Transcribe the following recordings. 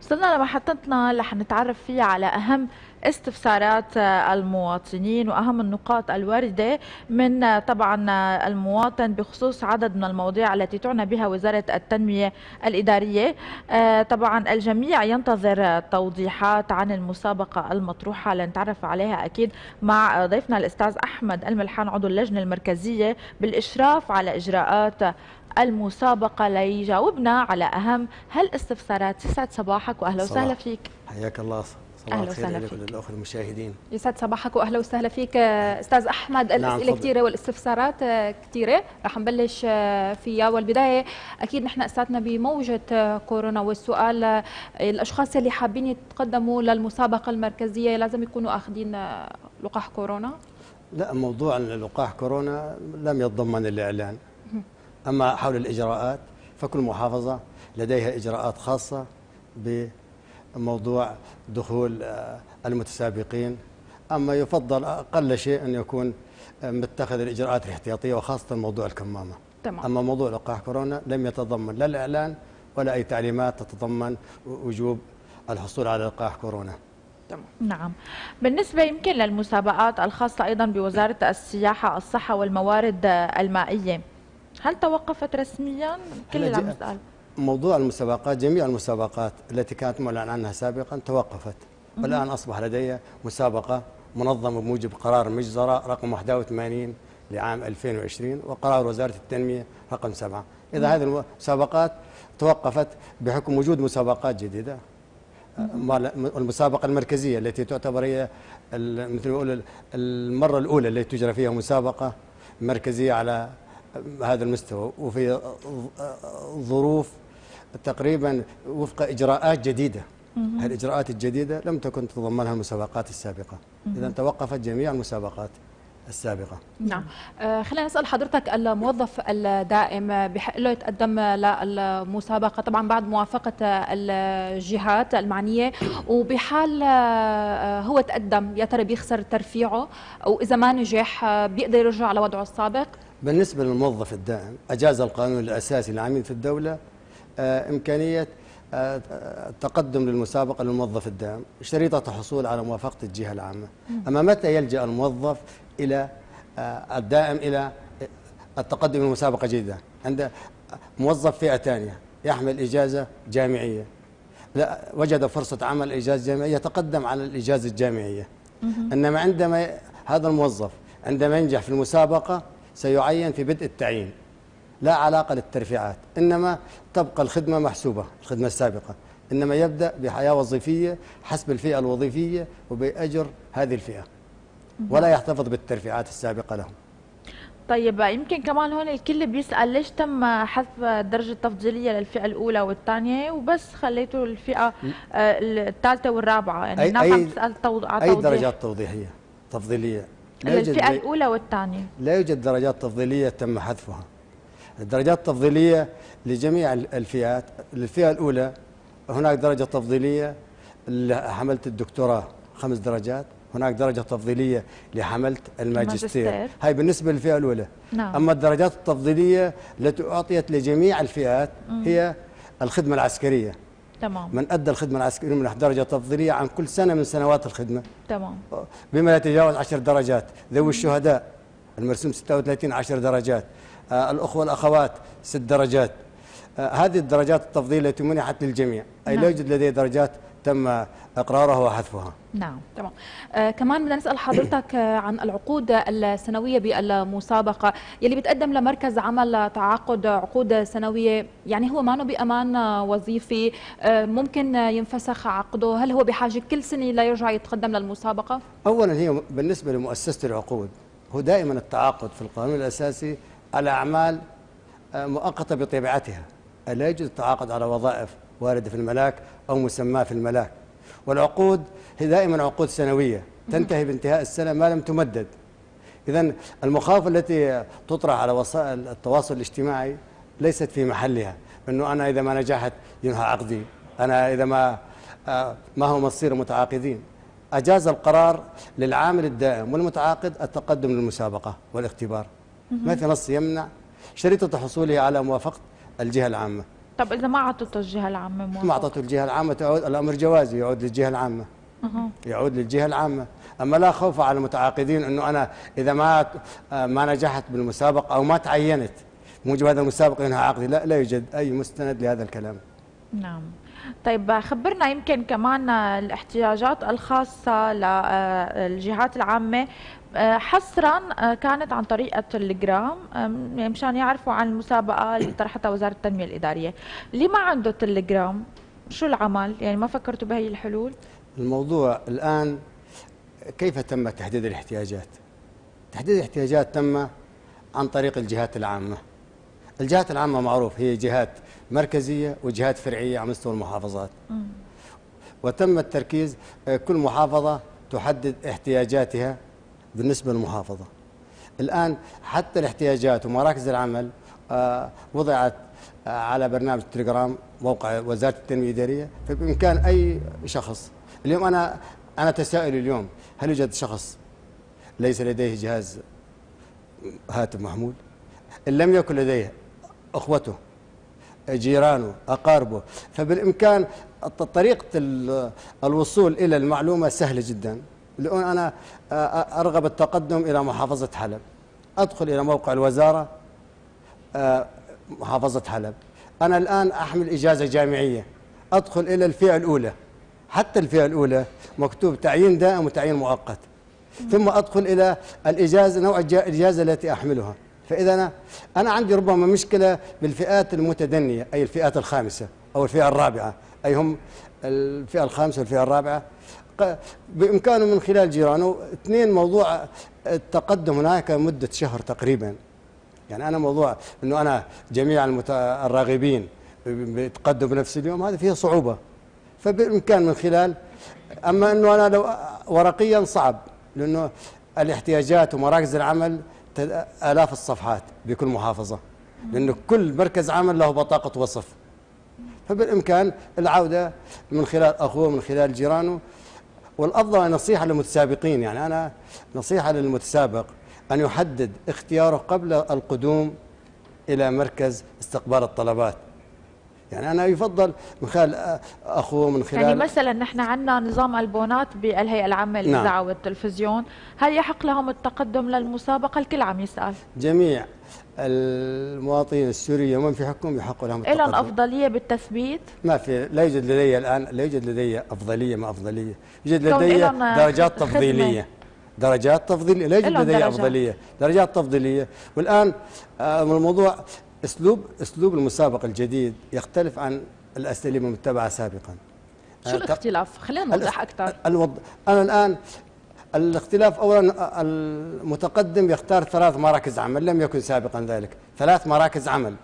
وصلنا لمحطتنا اللي حنتعرف فيها على أهم استفسارات المواطنين وأهم النقاط الواردة من طبعا المواطن بخصوص عدد من المواضيع التي تعنى بها وزارة التنمية الإدارية. طبعا الجميع ينتظر توضيحات عن المسابقة المطروحة لنتعرف عليها أكيد مع ضيفنا الأستاذ أحمد الملحان عضو اللجنة المركزية بالإشراف على إجراءات المسابقة ليجاوبنا على أهم هالاستفسارات. يسعد صباحك وأهلا وسهلا فيك. حياك الله. صباح أهلا وسهلا فيك. للاخوه المشاهدين. يسعد صباحك وأهلا وسهلا فيك أستاذ أحمد. نعم، الأسئلة نعم كثيره والاستفسارات كثيره رح نبلش فيها. والبداية أكيد نحن اساتنا بموجة كورونا. والسؤال الأشخاص اللي حابين يتقدموا للمسابقة المركزية لازم يكونوا أخذين لقاح كورونا؟ لا موضوع لقاح كورونا لم يتضمن الإعلان. أما حول الإجراءات فكل محافظة لديها إجراءات خاصة ب موضوع دخول آه، المتسابقين. أما يفضل أقل شيء أن يكون آه، متخذ الإجراءات الاحتياطية وخاصة موضوع الكمامة. تمام. أما موضوع لقاح كورونا لم يتضمن لا الإعلان ولا أي تعليمات تتضمن وجوب الحصول على لقاح كورونا. تمام. نعم. بالنسبة يمكن للمسابقات الخاصة أيضا بوزارة السياحة الصحة والموارد المائية. هل توقفت رسميا؟ كل العام موضوع المسابقات جميع المسابقات التي كانت معلن عنها سابقا توقفت. والآن أصبح لدي مسابقة منظمة بموجب قرار مجزرة رقم 81 لعام 2020 وقرار وزارة التنمية رقم 7 إذا هذه المسابقات توقفت بحكم وجود مسابقات جديدة. المسابقة المركزية التي تعتبر هي مثل ما نقول المرة الأولى التي تجرى فيها مسابقة مركزية على هذا المستوى وفي ظروف تقريبا وفق إجراءات جديدة. هالإجراءات الجديدة لم تكن تتضمنها المسابقات السابقة. إذا توقفت جميع المسابقات السابقة. نعم. آه خلينا نسأل حضرتك الموظف الدائم بحق له يتقدم للمسابقة طبعا بعد موافقة الجهات المعنية وبحال آه هو تقدم يا ترى بيخسر ترفيعه؟ وإذا ما نجح آه، بيقدر يرجع على وضعه السابق؟ بالنسبة للموظف الدائم أجاز القانون الأساسي للعاملين في الدولة آه، إمكانية التقدم آه، للمسابقة للموظف الدائم شريطة الحصول على موافقة الجهة العامة. أما متى يلجأ الموظف إلى آه، الدائم إلى التقدم للمسابقة جديدة؟ عند موظف فئة ثانية يحمل إجازة جامعية. لا وجد فرصة عمل إجازة جامعية يتقدم على الإجازة الجامعية. إنما عندما هذا الموظف عندما ينجح في المسابقة سيعين في بدء التعيين. لا علاقة للترفيعات إنما تبقى الخدمة محسوبة الخدمة السابقة. إنما يبدأ بحياة وظيفية حسب الفئة الوظيفية وبأجر هذه الفئة. ولا يحتفظ بالترفيعات السابقة له طيب يمكن كمان هون الكل بيسأل ليش تم حذف الدرجة التفضيلية للفئة الأولى والثانية؟ وبس خليته الفئة آه، الثالثة والرابعة. يعني الناس عم تسأل أي درجات توضيحية تفضيلية؟ الفئة الأولى والثانية. لا يوجد درجات تفضيلية تم حذفها. الدرجات التفضيلية لجميع الفئات. الفئة الأولى هناك درجة تفضيلية لحملة الدكتوراه خمس درجات. هناك درجة تفضيلية لحملة الماجستير. هاي بالنسبة للفئة الأولى. نعم. أما الدرجات التفضيلية التي أعطيت لجميع الفئات هي الخدمة العسكرية. تمام. من أدى الخدمة العسكرية من درجة تفضيلية عن كل سنة من سنوات الخدمة. تمام. بما لا يتجاوز 10 درجات. ذوي الشهداء المرسوم 36 10 درجات. آه الأخوة والأخوات ست درجات. آه هذه الدرجات التفضيلية التي منحت للجميع. أي نعم. لا يوجد لديه درجات تم إقرارها وحذفها. نعم. تمام. آه كمان بدنا نسأل حضرتك آه عن العقود السنوية بالمسابقة. يلي بتقدم لمركز عمل تعاقد عقود سنوية يعني هو ما بأمان وظيفي آه ممكن ينفسخ عقده؟ هل هو بحاجة كل سنة ليرجع يتقدم للمسابقة؟ اولا هي بالنسبة لمؤسسة العقود هو دائما التعاقد في القانون الأساسي على أعمال آه، مؤقتة بطبيعتها. لا يجوز التعاقد على وظائف. وارده في الملاك أو مسماه في الملاك. والعقود هي دائما عقود سنوية تنتهي بانتهاء السنة ما لم تمدد. اذا المخاوف التي تطرح على وسائل التواصل الاجتماعي ليست في محلها انه أنا إذا ما نجحت ينهى عقدي. أنا إذا ما آه، ما هو مصير متعاقدين. أجاز القرار للعامل الدائم والمتعاقد التقدم للمسابقة والاختبار. ما في نص يمنع شريطة حصوله على موافقة الجهة العامة. طب إذا ما اعطته الجهة العامة. ما اعطته الجهة العامة تعود الأمر جوازي يعود للجهة العامة أه. يعود للجهة العامة أما لا خوف على المتعاقدين إنه أنا إذا ما ما نجحت بالمسابقة أو ما تعينت موجب هذا المسابقة ينهى عقدي لا لا يوجد أي مستند لهذا الكلام نعم طيب خبرنا يمكن كمان الاحتياجات الخاصة للجهات العامة. حصرا كانت عن طريق التليجرام يعني مشان يعرفوا عن المسابقة اللي طرحتها وزارة التنمية الإدارية. اللي ما عنده تليجرام شو العمل؟ يعني ما فكرتوا بهي الحلول؟ الموضوع الآن كيف تم تحديد الاحتياجات؟ تحديد الاحتياجات تم عن طريق الجهات العامة. الجهات العامة معروف هي جهات مركزية وجهات فرعية على مستوى المحافظات. وتم التركيز آه، كل محافظة تحدد احتياجاتها بالنسبة للمحافظة. الآن حتى الاحتياجات ومراكز العمل آه، وضعت آه، على برنامج تليجرام موقع وزارة التنمية الإدارية. فبإمكان أي شخص اليوم أنا أنا تساؤل اليوم هل يوجد شخص ليس لديه جهاز؟ هاتف محمول إن لم يكن لديه أخوته جيرانه أقاربه. فبالإمكان طريقة الوصول إلى المعلومة سهلة جدا. لأن أنا أرغب التقدم إلى محافظة حلب. أدخل إلى موقع الوزارة محافظة حلب. أنا الآن أحمل إجازة جامعية. أدخل إلى الفئة الأولى. حتى الفئة الأولى مكتوب تعيين دائم وتعيين مؤقت. ثم أدخل إلى الإجازة نوع الإجازة التي أحملها. فإذا أنا, أنا عندي ربما مشكلة بالفئات المتدنية أي الفئات الخامسة أو الفئة الرابعة. أي هم الفئة الخامسة والفئة الرابعة. بإمكانه من خلال جيرانه اثنين موضوع التقدم هناك مدة شهر تقريبا. يعني أنا موضوع أنه أنا جميع الراغبين بتقدم بنفس اليوم هذا فيه صعوبة. فبإمكان من خلال أما أنه أنا لو ورقيا صعب لأنه الاحتياجات ومراكز العمل آلاف الصفحات بكل محافظة لأنه كل مركز عمل له بطاقة وصف. فبالإمكان العودة من خلال أخوه من خلال جيرانه. والأفضل نصيحة للمتسابقين يعني أنا نصيحة للمتسابق أن يحدد اختياره قبل القدوم إلى مركز استقبال الطلبات. يعني أنا يفضل من خلال اخوه من خلال يعني مثلا نحن عندنا نظام البونات بالهيئة العامة للإذاعة نعم. والتلفزيون. هل يحق لهم التقدم للمسابقة؟ الكل عم يسأل. جميع المواطنين السوريين ومن في حكم يحق لهم التقدم. لهم أفضلية بالتثبيت؟ ما في لا يوجد لدي الآن لا يوجد لدي أفضلية ما أفضلية. يوجد لدي درجات تفضيلية. درجات تفضيلية لا يوجد لدي أفضلية. درجات تفضيلية. والآن آه، الموضوع أسلوب أسلوب المسابقة الجديد يختلف عن الاساليب المتبعه سابقا. شو الاختلاف؟ خلينا نوضح أكثر. الوض... أنا الآن الاختلاف اولا المتقدم يختار ثلاث مراكز عمل لم يكن سابقا ذلك. ثلاث مراكز عمل.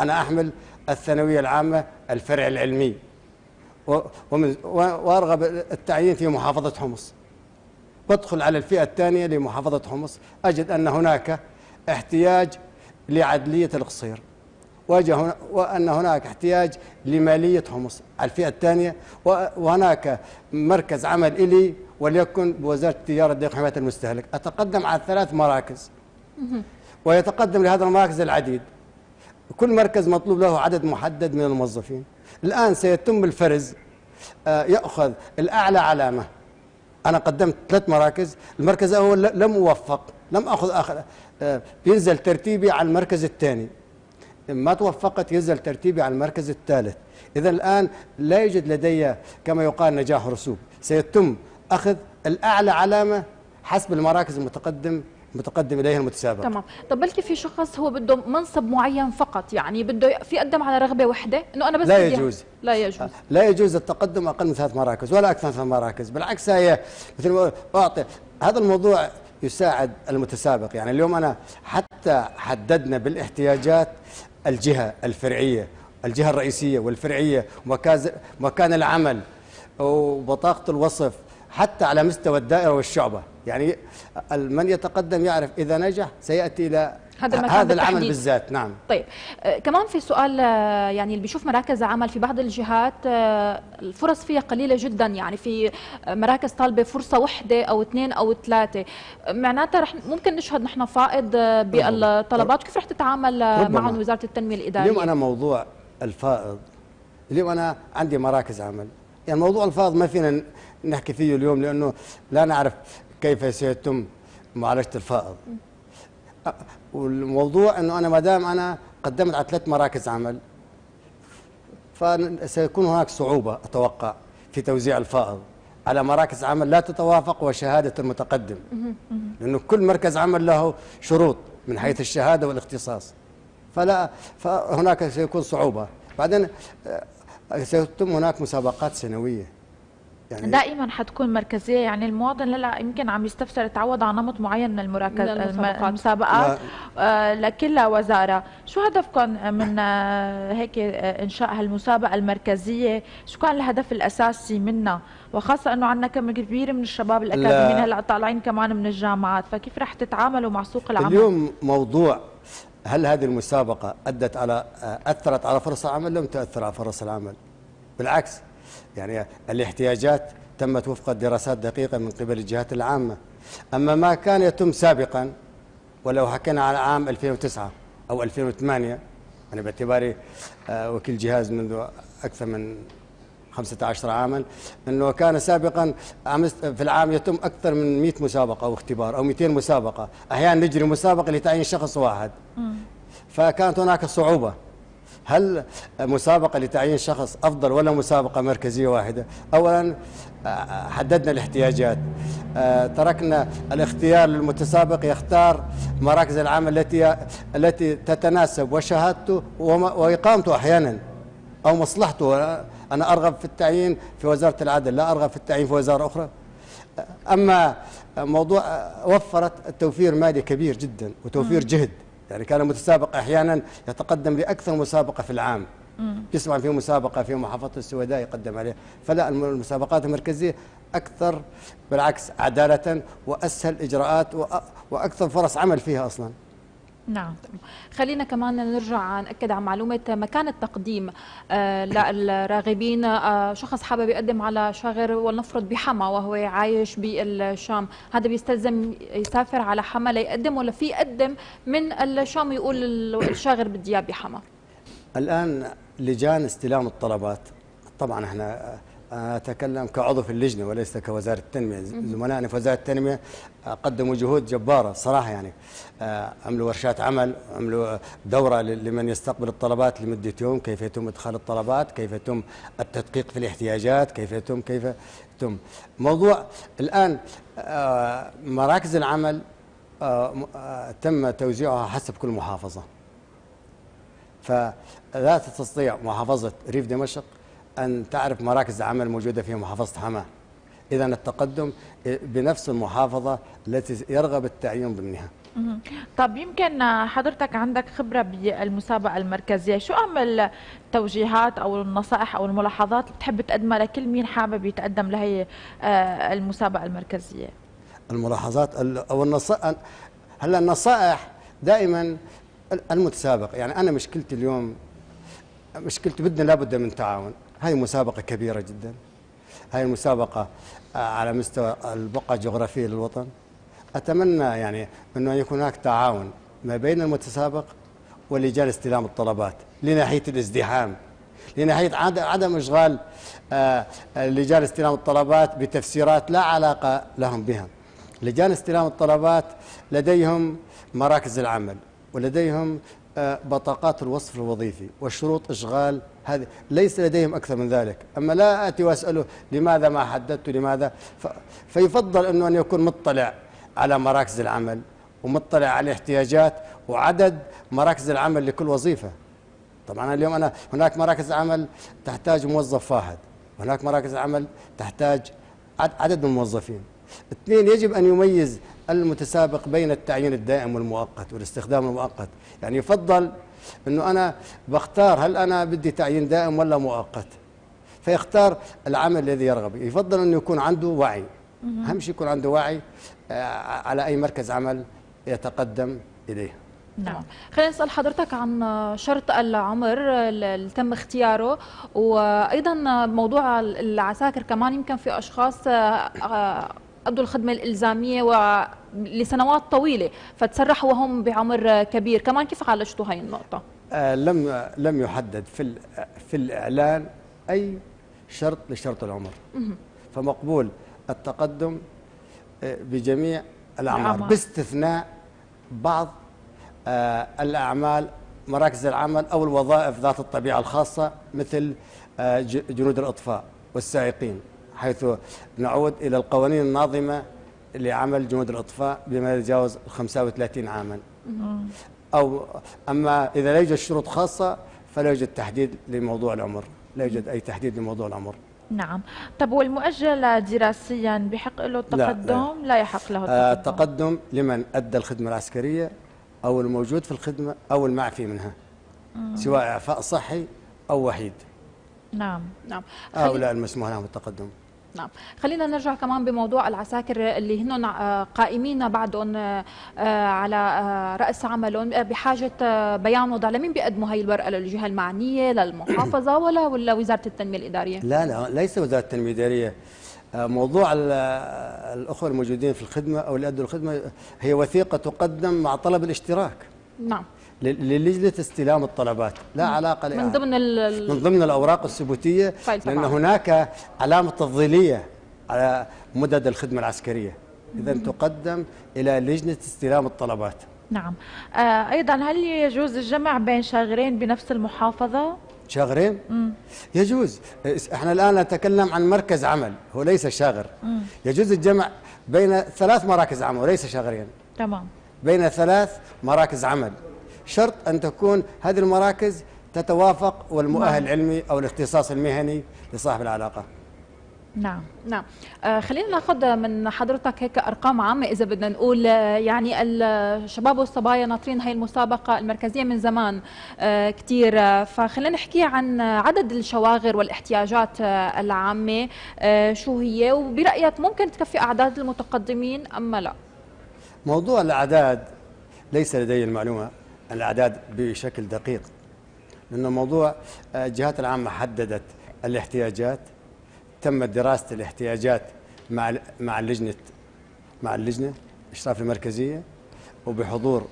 أنا أحمل الثانوية العامة الفرع العلمي. ومن وأرغب التعيين في محافظة حمص. بدخل على الفئة الثانية لمحافظة حمص. أجد أن هناك احتياج لعدلية القصير. وأن هناك احتياج لمالية حمص الفئة الثانية وهناك مركز عمل إلي وليكن بوزارة التجارة الدقيقة وحماية المستهلك أتقدم على ثلاث مراكز. ويتقدم لهذا المراكز العديد. كل مركز مطلوب له عدد محدد من الموظفين. الآن سيتم الفرز. آه، يأخذ الأعلى علامة. أنا قدمت ثلاث مراكز. المركز الأول لم أوفق. لم أخذ آخر. آه، ينزل ترتيبي على المركز الثاني. ما توفقت ينزل ترتيبي على المركز الثالث. إذا الآن لا يوجد لدي كما يقال نجاح رسوب. سيتم أخذ الأعلى علامة حسب المراكز المتقدم متقدم إليها المتسابق. تمام. طب بلكي في شخص هو بده منصب معين فقط؟ يعني بده في يقدم على رغبة وحدة؟ إنه أنا بس لا يجوز. لا يجوز. لا يجوز التقدم أقل من ثلاث مراكز ولا أكثر من ثلاث مراكز. بالعكس هي مثل ما اعطي هذا الموضوع يساعد المتسابق. يعني اليوم أنا حتى حددنا بالاحتياجات الجهة الفرعية الجهة الرئيسية والفرعية ومكان العمل وبطاقة الوصف حتى على مستوى الدائرة والشعبة. يعني من يتقدم يعرف إذا نجح سيأتي إلى هذا المكان هذا العمل بالذات نعم. طيب آه كمان في سؤال آه يعني اللي بيشوف مراكز عمل في بعض الجهات آه الفرص فيها قليلة جدا يعني في مراكز طالبة فرصة وحده أو اثنين أو ثلاثة. معناتها رح ممكن نشهد نحن فائض بالطلبات. كيف رح تتعامل معهم وزارة التنمية الإدارية؟ اليوم أنا موضوع الفائض. اليوم أنا عندي مراكز عمل. يعني موضوع الفائض ما فينا نحكي فيه اليوم لأنه لا نعرف كيف سيتم معالجة الفائض. والموضوع إنه أنا ما دام أنا قدمت على ثلاث مراكز عمل فسيكون هناك صعوبة أتوقع في توزيع الفائض على مراكز عمل لا تتوافق وشهادة المتقدم. لأنه كل مركز عمل له شروط من حيث الشهادة والاختصاص. فلا فهناك سيكون صعوبة. بعدين آه، سيتم هناك مسابقات سنوية. يعني دائما حتكون مركزية يعني المواطن لا يمكن عم يستفسر يتعود على نمط معين من المراكز المسابقات, المسابقات آه لكل وزارة. شو هدفكم من آه هيك آه إنشاء هالمسابقة المركزية؟ شو كان الهدف الأساسي منها وخاصة إنه عندنا كم كبير من الشباب الأكاديميين هلأ طالعين كمان من الجامعات. فكيف رح تتعاملوا مع سوق العمل؟ اليوم موضوع هل هذه المسابقة أدت على أثرت على فرص العمل؟ لم تاثر على فرص العمل. بالعكس يعني الاحتياجات تمت وفق دراسات دقيقة من قبل الجهات العامة. أما ما كان يتم سابقا ولو حكينا على عام 2009 أو 2008 أنا باعتباري آه، وكيل جهاز منذ أكثر من 15 عاما أنه كان سابقا في العام يتم أكثر من 100 مسابقة أو اختبار أو 200 مسابقة. أحيانا نجري مسابقة لتعيين شخص واحد. فكانت هناك صعوبة. هل مسابقة لتعيين شخص أفضل ولا مسابقة مركزية واحدة؟ أولا آه، حددنا الاحتياجات. آه، تركنا الاختيار للمتسابق يختار مراكز العمل التي التي تتناسب وشهادته وإقامته أحيانا أو مصلحته. أنا أرغب في التعيين في وزارة العدل لا أرغب في التعيين في وزارة أخرى. أما موضوع آه، وفرت توفير مالي كبير جدا وتوفير جهد. يعني كان المتسابق أحيانا يتقدم لاكثر مسابقة في العام. يسمع في مسابقة في محافظة السوداء يقدم عليه فلا المسابقات المركزية أكثر بالعكس عدالة وأسهل إجراءات وأكثر فرص عمل فيها أصلا. نعم. خلينا كمان نرجع نأكد على معلومه مكان التقديم. آه للراغبين آه شخص حابب يقدم على شاغر ولنفرض بحما وهو عايش بالشام. هذا بيستلزم يسافر على حما ليقدم ولا في يقدم من الشام يقول الشاغر بدي إياه بحما؟ الآن لجان استلام الطلبات. طبعا إحنا أتكلم كعضو في اللجنة وليس كوزارة التنمية. زملائنا في وزارة التنمية قدموا جهود جبارة صراحة يعني. آه، عملوا ورشات عمل عملوا دورة لمن يستقبل الطلبات لمدة يوم كيف يتم إدخال الطلبات كيف يتم التدقيق في الاحتياجات كيف يتم كيف يتم. موضوع الآن آه، مراكز العمل آه، تم توزيعها حسب كل محافظة. فلا تستطيع محافظة ريف دمشق أن تعرف مراكز العمل الموجودة في محافظة حماة. إذا التقدم بنفس المحافظة التي يرغب التعيين ضمنها. طب يمكن حضرتك عندك خبرة بالمسابقة المركزية. شو أهم التوجيهات أو النصائح أو الملاحظات اللي بتحب تقدمها لكل مين حابب يتقدم لهي آه، المسابقة المركزية؟ الملاحظات أو النصائح هلأ النصائح دائما المتسابق. يعني أنا مشكلتي اليوم مشكلتي بدنا لابد من تعاون. هذه مسابقة كبيرة جدا. هذه المسابقة آه، على مستوى البقعة الجغرافية للوطن. أتمنى يعني أنه يكون هناك تعاون ما بين المتسابق ولجان استلام الطلبات لناحية الازدحام لناحية عدم إشغال آه، لجان استلام الطلبات بتفسيرات لا علاقة لهم بها. لجان استلام الطلبات لديهم مراكز العمل ولديهم آه، بطاقات الوصف الوظيفي وشروط إشغال هذه. ليس لديهم أكثر من ذلك. أما لا أتي وأسأله لماذا ما حددت لماذا؟ فيفضل أنه أن يكون مطلع على مراكز العمل ومطلع على الاحتياجات وعدد مراكز العمل لكل وظيفة. طبعا اليوم أنا هناك مراكز عمل تحتاج موظف واحد وهناك مراكز عمل تحتاج عدد من الموظفين. اثنين يجب أن يميز المتسابق بين التعيين الدائم والمؤقت والاستخدام المؤقت. يعني يفضل إنه أنا بختار هل أنا بدي تعيين دائم ولا مؤقت. فيختار العمل الذي يرغب يفضل إنه يكون عنده وعي. أهم شيء يكون عنده وعي آه، على أي مركز عمل يتقدم إليه. نعم. خلينا نسال حضرتك عن شرط العمر اللي تم اختياره وأيضا موضوع العساكر كمان يمكن في أشخاص آه، أدوا الخدمة الإلزامية ولسنوات طويلة فتسرحوا وهم بعمر كبير. كمان كيف عالجتوا هاي النقطة؟ آه لم لم يحدد. في في الإعلان أي شرط لشرط العمر. فمقبول التقدم آه، بجميع الأعمار. باستثناء بعض آه الأعمال مراكز العمل أو الوظائف ذات الطبيعة الخاصة مثل آه جنود الأطفاء والسائقين. حيث نعود إلى القوانين الناظمة لعمل جنود الأطفاء بما يتجاوز 35 عاما. أو أما إذا لا يوجد شروط خاصة فلا يوجد تحديد لموضوع العمر. لا يوجد أي تحديد لموضوع العمر. نعم. طب والمؤجل دراسيا بحق له التقدم لا, لا. لا يحق له التقدم آه التقدم. لمن أدى الخدمة العسكرية أو الموجود في الخدمة أو المعفي منها مم. سواء إعفاء صحي أو وحيد. نعم. نعم. هؤلاء المسموح لهم التقدم. نعم. خلينا نرجع كمان بموضوع العساكر اللي هن آه، قائمين بعدهم آه، على آه، رأس عملهم بحاجة بيان وضع لمين بيقدموا هي الورقة للجهة المعنية للمحافظة ولا ولا وزارة التنمية الإدارية؟ لا لا ليس وزارة التنمية الإدارية. موضوع الأخوة الموجودين في الخدمة أو اللي أدوا الخدمة هي وثيقة تقدم مع طلب الاشتراك. نعم. للجنة استلام الطلبات. لا علاقة من ضمن من ضمن الأوراق الثبوتية لأن هناك علامة تفضيلية على مدد الخدمة العسكرية. إذا تقدم إلى لجنة استلام الطلبات. نعم. آه أيضا هل يجوز الجمع بين شاغرين بنفس المحافظة؟ شاغرين؟ مم. يجوز. إحنا الآن نتكلم عن مركز عمل هو ليس شاغر. مم. يجوز الجمع بين ثلاث مراكز عمل وليس شاغرين. تمام. بين ثلاث مراكز عمل. شرط أن تكون هذه المراكز تتوافق والمؤهل العلمي أو الاختصاص المهني لصاحب العلاقة. نعم. نعم. آه خلينا ناخذ من حضرتك هيك أرقام عامة إذا بدنا نقول آه يعني الشباب والصبايا ناطرين هاي المسابقة المركزية من زمان آه كثير آه فخلينا نحكي عن عدد الشواغر والاحتياجات آه العامة آه شو هي؟ وبرأيك ممكن تكفي أعداد المتقدمين أم لا؟ موضوع الأعداد ليس لدي المعلومة. الأعداد بشكل دقيق. لأنه موضوع آه، الجهات العامة حددت الاحتياجات تمت دراسة الاحتياجات مع مع اللجنة مع اللجنة إشراف المركزية وبحضور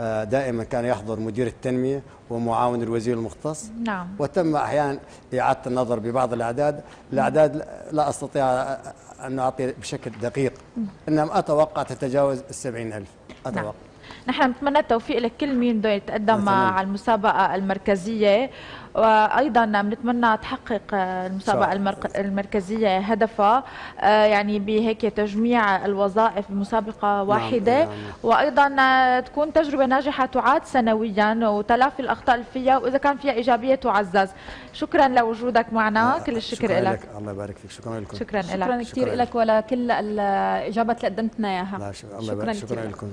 آه، دائما كان يحضر مدير التنمية ومعاون الوزير المختص. نعم. وتم أحيانا إعادة النظر ببعض الأعداد. الأعداد لا أستطيع أن أعطي بشكل دقيق. إنما أتوقع تتجاوز السبعين ألف. أتوقع. نعم. نحن نتمنى التوفيق لكل مين بده يتقدم على المسابقة المركزية. وأيضا بنتمنى تحقق المسابقة المركزية هدفها آه، يعني بهيك تجميع الوظائف بمسابقة نعم، واحدة. نعم. وأيضا تكون تجربة ناجحة تعاد سنويا وتلافي الأخطاء اللي فيها وإذا كان فيها إيجابية تعزز. شكرا لوجودك معنا. كل الشكر لك. الله يبارك فيك. شكرا لكم. شكرا لك شكرا كثير لك ولكل الإجابات اللي قدمتنا إياها. الله يبارك. شكرا لكم.